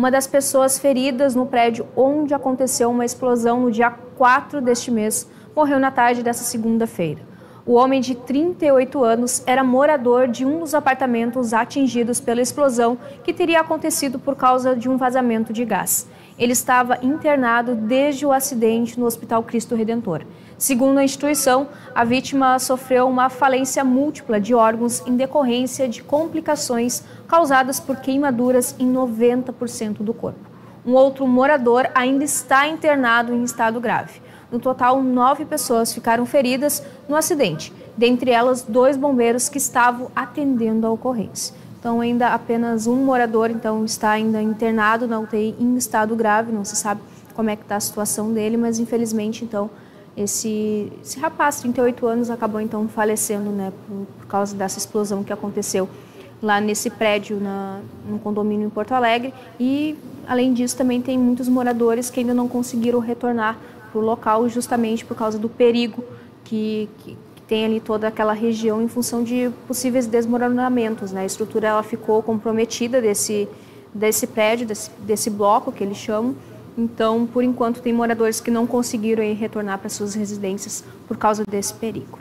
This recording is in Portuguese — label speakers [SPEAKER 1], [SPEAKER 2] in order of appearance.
[SPEAKER 1] uma das pessoas feridas no prédio onde aconteceu uma explosão no dia 4 deste mês morreu na tarde dessa segunda-feira. O homem de 38 anos era morador de um dos apartamentos atingidos pela explosão que teria acontecido por causa de um vazamento de gás. Ele estava internado desde o acidente no Hospital Cristo Redentor. Segundo a instituição, a vítima sofreu uma falência múltipla de órgãos em decorrência de complicações causadas por queimaduras em 90% do corpo. Um outro morador ainda está internado em estado grave. No total, nove pessoas ficaram feridas no acidente, dentre elas dois bombeiros que estavam atendendo a ocorrência. Então, ainda apenas um morador então está ainda internado na UTI em estado grave, não se sabe como é que está a situação dele, mas infelizmente então esse, esse rapaz, 38 anos, acabou então falecendo, né, por, por causa dessa explosão que aconteceu lá nesse prédio, na, no condomínio em Porto Alegre. E, além disso, também tem muitos moradores que ainda não conseguiram retornar para o local justamente por causa do perigo que, que, que, tem ali toda aquela região em função de possíveis desmoronamentos. Né? A estrutura ela ficou comprometida desse, desse prédio, desse, desse bloco que eles chamam. Então, por enquanto, tem moradores que não conseguiram retornar para suas residências por causa desse perigo.